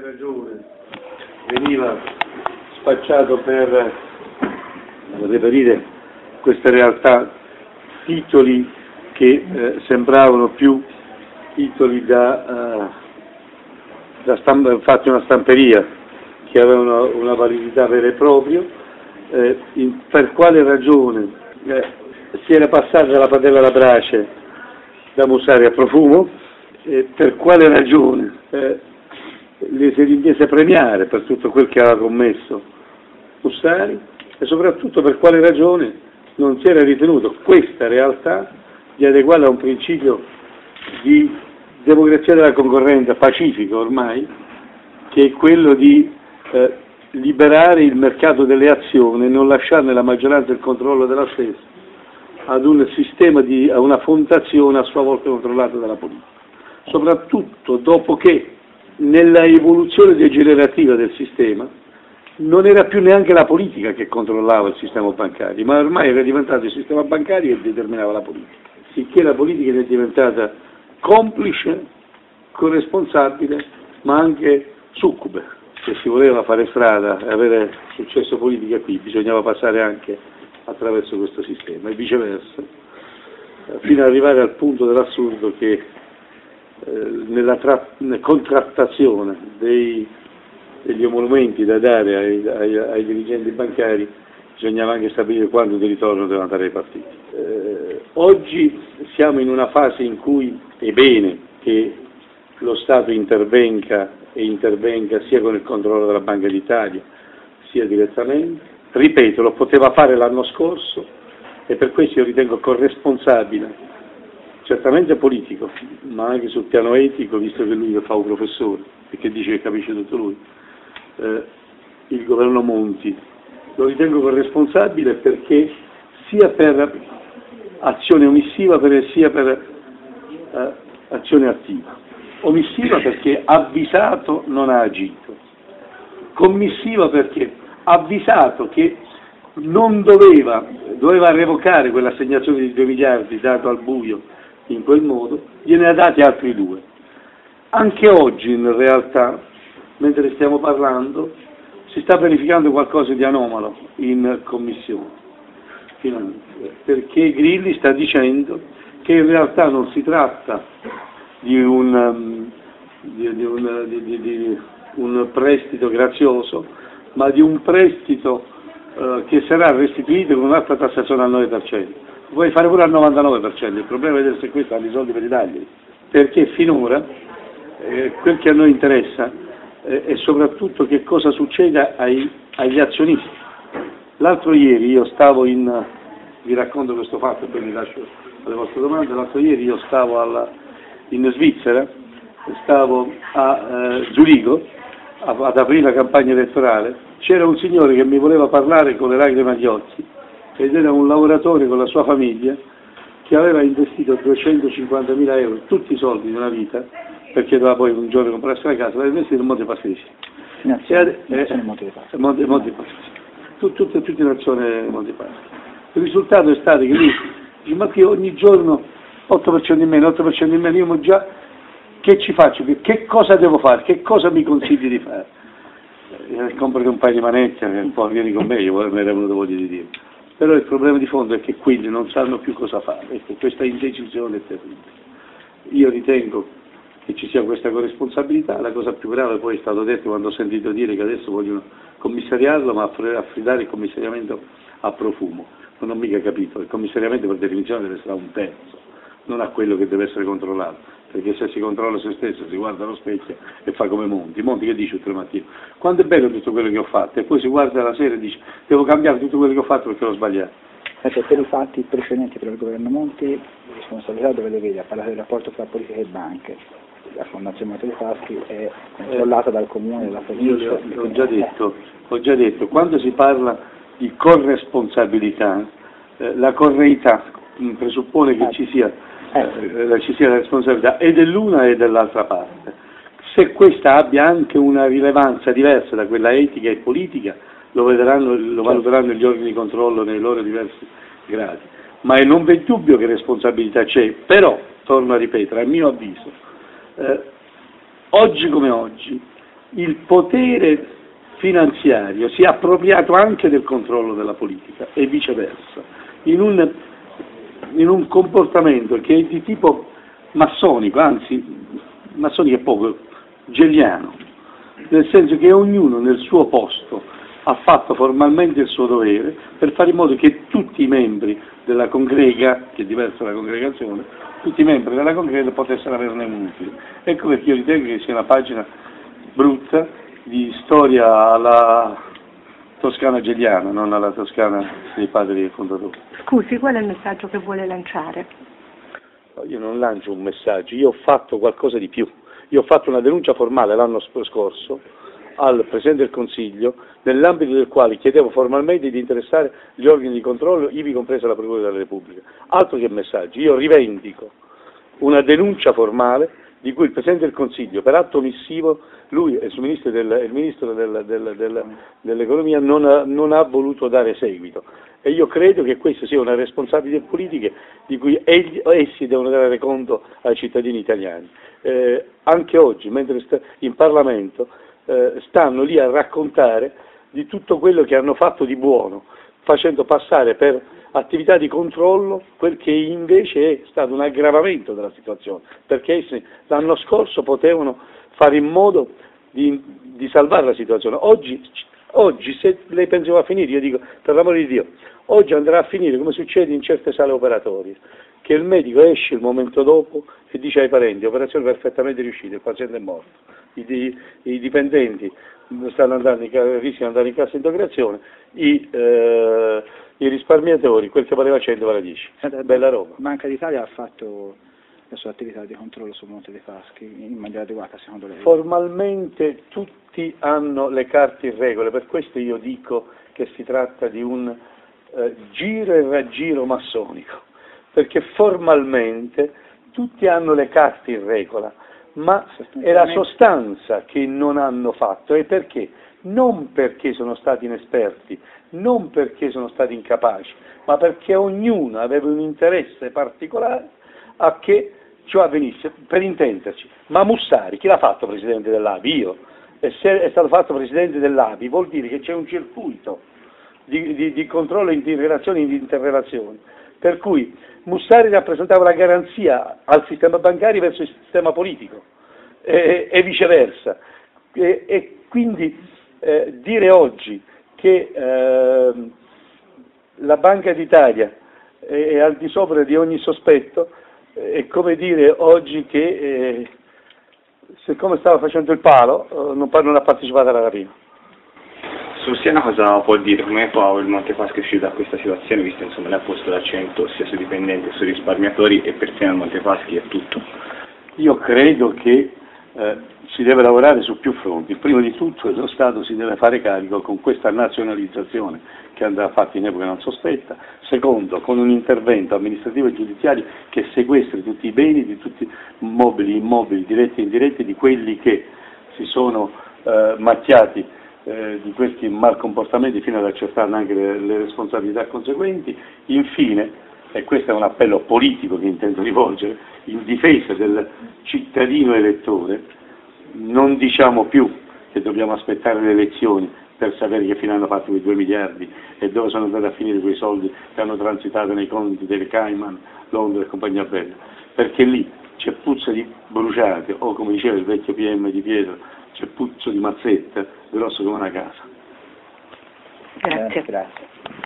ragione. Veniva spacciato per reperire queste realtà titoli che eh, sembravano più titoli da, uh, da stamp- fatti una stamperia che avevano una validità vera e propria. Eh, in, per quale ragione eh, si era passata dalla padella alla brace da Musari a profumo? Per quale ragione eh, le si intese premiare per tutto quel che aveva commesso Mussari e soprattutto per quale ragione non si era ritenuto questa realtà di adeguarla a un principio di democrazia della concorrenza pacifico ormai, che è quello di eh, liberare il mercato delle azioni e non lasciarne la maggioranza il controllo della stessa ad un sistema di, a una fondazione a sua volta controllata dalla politica. Soprattutto dopo che nella evoluzione degenerativa del sistema non era più neanche la politica che controllava il sistema bancario, ma ormai era diventato il sistema bancario che determinava la politica, sicché la politica è diventata complice, corresponsabile, ma anche succube. Se si voleva fare strada e avere successo politico qui, bisognava passare anche attraverso questo sistema e viceversa, fino ad arrivare al punto dell'assurdo che nella contrattazione dei, degli emolumenti da dare ai, ai, ai, dirigenti bancari bisognava anche stabilire quando di ritorno devono andare ai partiti. Eh, oggi siamo in una fase in cui è bene che lo Stato intervenga e intervenga sia con il controllo della Banca d'Italia sia direttamente. Ripeto, lo poteva fare l'anno scorso e per questo io ritengo corresponsabile certamente politico, ma anche sul piano etico, visto che lui fa un professore e che dice che capisce tutto lui, eh, il governo Monti lo ritengo corresponsabile perché sia per azione omissiva sia per eh, azione attiva. Omissiva perché avvisato non ha agito, commissiva perché avvisato che non doveva, doveva revocare quell'assegnazione di 2 miliardi dato al buio in quel modo, gliene ha dati altri due. Anche oggi in realtà, mentre stiamo parlando, si sta verificando qualcosa di anomalo in Commissione perché Grilli sta dicendo che in realtà non si tratta di un, um, di, di un, di, di un prestito grazioso, ma di un prestito uh, che sarà restituito con un'altra tassazione al 9% vuoi fare pure al 99%, il problema è vedere se questo ha i soldi per i tagli, perché finora eh, quel che a noi interessa eh, è soprattutto che cosa succeda ai, agli azionisti. L'altro ieri io stavo in, vi racconto questo fatto e poi vi lascio alle vostre domande, l'altro ieri io stavo alla, in Svizzera, stavo a eh, Zurigo ad aprire la campagna elettorale, c'era un signore che mi voleva parlare con le lacrime agli occhi ed era un lavoratore con la sua famiglia che aveva investito 250.000 euro, tutti i soldi di una vita, perché doveva poi un giorno comprarsi una casa, l'aveva investito in Monte Pasesi. Nazione, nazione Monte Paschi. Monte, Monte Paschi. Tut, tutte, tutte nazioni Monte Paschi. Il risultato è stato che lui dice, ma che ogni giorno 8% in meno, 8% in meno, io già, che ci faccio? Che cosa devo fare? Che cosa mi consigli di fare? Eh, comprati un paio di manette, un po' vieni con me, io mi avrei venuto voglia di dire. Però il problema di fondo è che quelli non sanno più cosa fare, ecco, questa indecisione è terribile. Io ritengo che ci sia questa corresponsabilità, la cosa più grave poi è stato detto quando ho sentito dire che adesso vogliono commissariarlo ma affidare il commissariamento a profumo, non ho mica capito, il commissariamento per definizione deve essere a un terzo, non a quello che deve essere controllato, perché se si controlla se stesso si guarda allo specchio e fa come Monti, Monti che dice tutte le mattine, quanto è bello tutto quello che ho fatto e poi si guarda la sera e dice devo cambiare tutto quello che ho fatto perché l'ho sbagliato. Perché per i fatti precedenti per il governo Monti, la responsabilità dove le vede? Ha parlato del rapporto tra politica e banche, la Fondazione dei Paschi è controllata dal comune della provincia. Io ho già, detto, ho già detto, quando si parla di corresponsabilità, eh, la correità presuppone che ci sia eh, ci sia la responsabilità e dell'una e dell'altra parte. Se questa abbia anche una rilevanza diversa da quella etica e politica, lo, vedranno, lo valuteranno gli organi di controllo nei loro diversi gradi. Ma non v'è dubbio che responsabilità c'è, però, torno a ripetere, a mio avviso, eh, oggi come oggi, il potere finanziario si è appropriato anche del controllo della politica e viceversa, in un, in un comportamento che è di tipo massonico, anzi massonico è poco, gelliano, nel senso che ognuno nel suo posto ha fatto formalmente il suo dovere per fare in modo che tutti i membri della congrega, che è diversa dalla congregazione, tutti i membri della congrega potessero averne un utile. Ecco perché io ritengo che sia una pagina brutta di storia alla toscana geliana, non alla toscana dei padri fondatori. Scusi, qual è il messaggio che vuole lanciare? Io non lancio un messaggio, io ho fatto qualcosa di più. Io ho fatto una denuncia formale l'anno scorso al Presidente del Consiglio, nell'ambito del quale chiedevo formalmente di interessare gli organi di controllo, ivi compresa la Procura della Repubblica. Altro che messaggi, io rivendico una denuncia formale di cui il Presidente del Consiglio, per atto omissivo, lui e il ministro, del, il ministro del, del, dell'Economia non ha, non ha, voluto dare seguito. E io credo che questa sia una responsabilità politica di cui egli, essi devono dare conto ai cittadini italiani. Eh, anche oggi, mentre in Parlamento, eh, stanno lì a raccontare di tutto quello che hanno fatto di buono, facendo passare per attività di controllo quel che invece è stato un aggravamento della situazione, perché essi l'anno scorso potevano fare in modo di, di salvare la situazione. Oggi, oggi, se lei pensa va a finire, io dico per l'amore di Dio, oggi andrà a finire come succede in certe sale operatorie, che il medico esce il momento dopo e dice ai parenti operazione perfettamente riuscita, il paziente è morto, i, i dipendenti andando in, rischiano di andare in cassa integrazione, i, eh, i risparmiatori, quel che valeva 100 vale 10. Bella roba. Banca d'Italia ha fatto la sua attività di controllo sul Monte dei Paschi in maniera adeguata secondo lei? Formalmente tutti hanno le carte in regola, per questo io dico che si tratta di un eh, giro e raggiro massonico, perché formalmente tutti hanno le carte in regola, ma è la sostanza che non hanno fatto e perché? Non perché sono stati inesperti, non perché sono stati incapaci, ma perché ognuno aveva un interesse particolare a che ciò avvenisse, per intenderci. Ma Mussari, chi l'ha fatto presidente dell'ABI? Io. E se è stato fatto presidente dell'ABI vuol dire che c'è un circuito di, di, di controllo di relazioni e di interrelazioni. Per cui Mussari rappresentava la garanzia al sistema bancario verso il sistema politico e, e viceversa. E, e quindi eh, dire oggi che eh, la Banca d'Italia è, è, al di sopra di ogni sospetto eh, è come dire oggi che eh, siccome stava facendo il palo eh, non, non ha partecipato alla rapina. Sul Siena cosa può dire? Come può il Montepaschi uscire da questa situazione, visto che lei ha posto l'accento sia sui dipendenti che sui risparmiatori e per Siena il Montepaschi è tutto? Io credo che eh, si deve lavorare su più fronti. Prima di tutto lo Stato si deve fare carico con questa nazionalizzazione che andrà fatta in epoca non sospetta, secondo con un intervento amministrativo e giudiziario che sequestri tutti i beni di tutti mobili, immobili, diretti e indiretti di quelli che si sono eh, macchiati eh, di questi malcomportamenti fino ad accertarne anche le, le responsabilità conseguenti. Infine, e questo è un appello politico che intendo rivolgere, in difesa del cittadino elettore, non diciamo più che dobbiamo aspettare le elezioni per sapere che fine hanno fatto quei 2 miliardi e dove sono andati a finire quei soldi che hanno transitato nei conti delle Cayman, Londra e compagnia bella, perché lì c'è puzza di bruciate o come diceva il vecchio PM di Pietro, c'è puzzo di mazzetta grosso come una casa. Grazie. grazie.